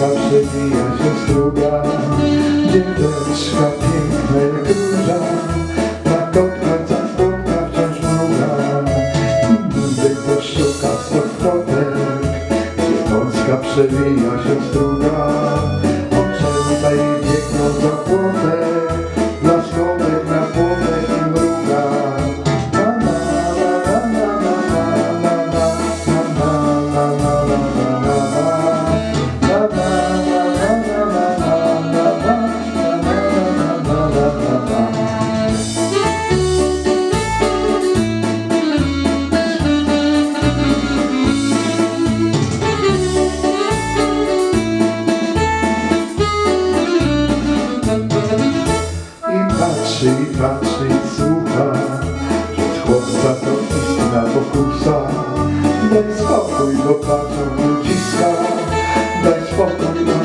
Polska przewija się struga, dziewczynka piękna jak róża, na kotkach zapłota wciąż mruga. Niby to szuka stokrotek, gdzie Polska przewija się struga, patrzy, i patrzy, i słucha. Przez chłopca to istna pokusa Daj spokój, bo patrzą ludziska. Daj spokój, bo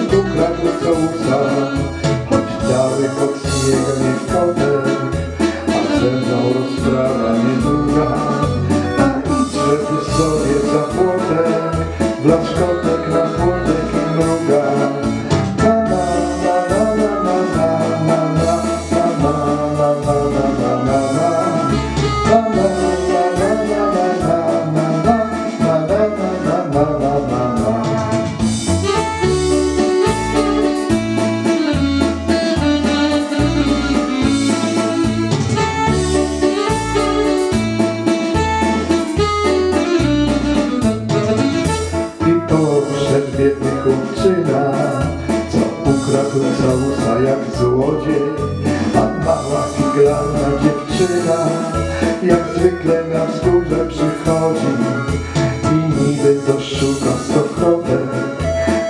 a mała figlarna dziewczyna, jak zwykle na wzgórze przychodzi i niby to szuka stokrotek,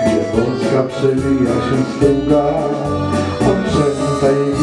gdzie Polska przewija się struga, oczęta jej